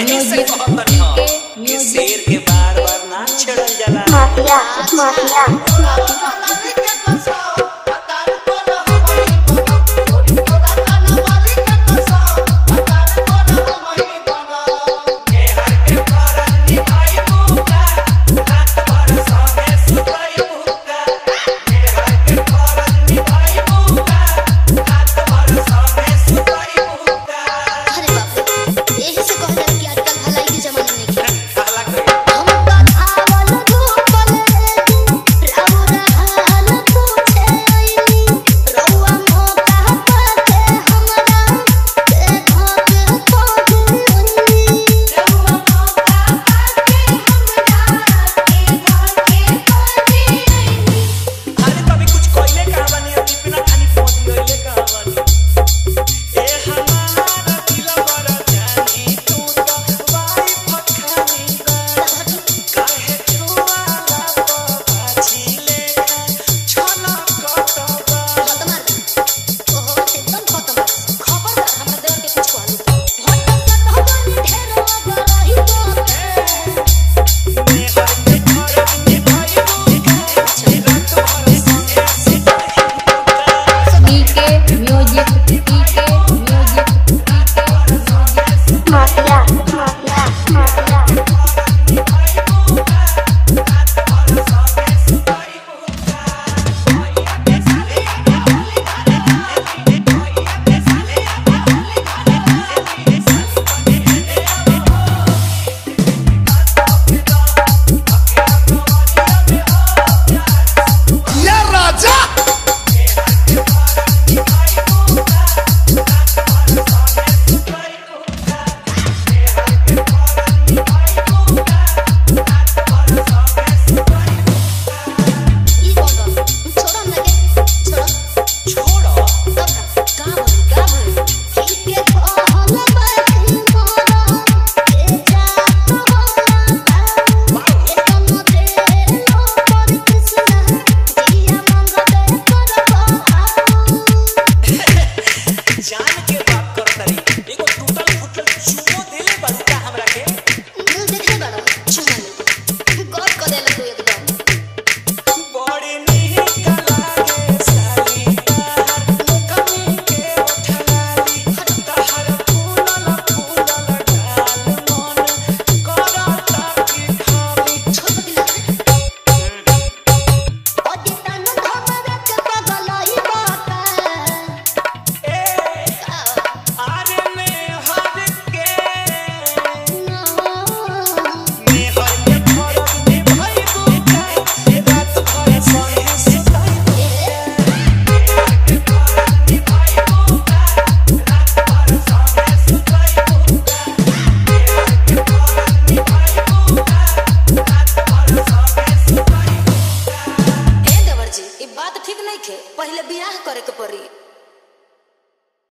अच्छा शेर के बार बार ना छेड़ल माफिया माफिया।